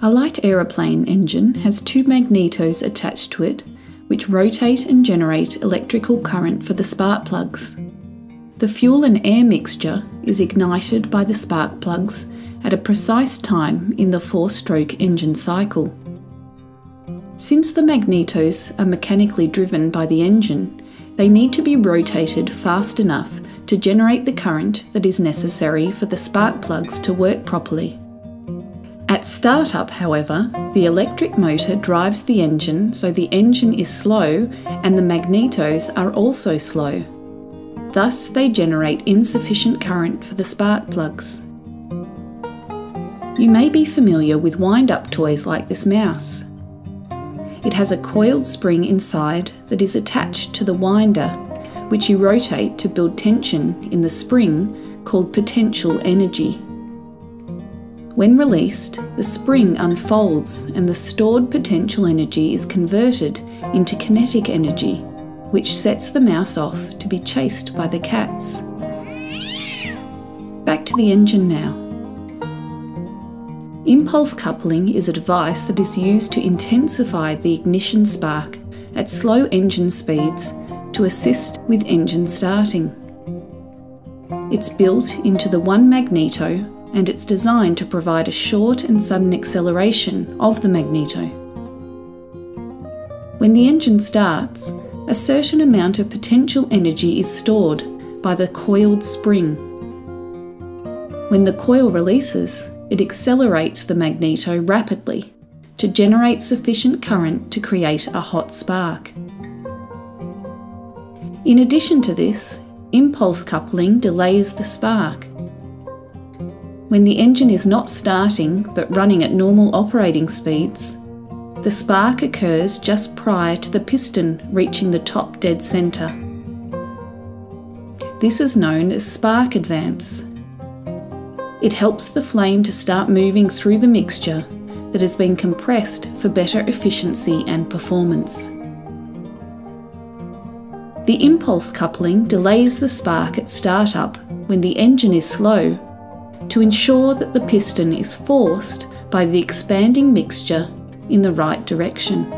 A light aeroplane engine has two magnetos attached to it, which rotate and generate electrical current for the spark plugs. The fuel and air mixture is ignited by the spark plugs at a precise time in the four stroke engine cycle. Since the magnetos are mechanically driven by the engine, they need to be rotated fast enough to generate the current that is necessary for the spark plugs to work properly. At startup, however, the electric motor drives the engine so the engine is slow and the magnetos are also slow. Thus, they generate insufficient current for the spark plugs. You may be familiar with wind up toys like this mouse. It has a coiled spring inside that is attached to the winder, which you rotate to build tension in the spring called potential energy. When released, the spring unfolds and the stored potential energy is converted into kinetic energy, which sets the mouse off to be chased by the cats. Back to the engine now. Impulse coupling is a device that is used to intensify the ignition spark at slow engine speeds to assist with engine starting. It's built into the one magneto and it's designed to provide a short and sudden acceleration of the magneto. When the engine starts, a certain amount of potential energy is stored by the coiled spring. When the coil releases, it accelerates the magneto rapidly to generate sufficient current to create a hot spark. In addition to this, impulse coupling delays the spark when the engine is not starting but running at normal operating speeds, the spark occurs just prior to the piston reaching the top dead centre. This is known as spark advance. It helps the flame to start moving through the mixture that has been compressed for better efficiency and performance. The impulse coupling delays the spark at startup when the engine is slow to ensure that the piston is forced by the expanding mixture in the right direction.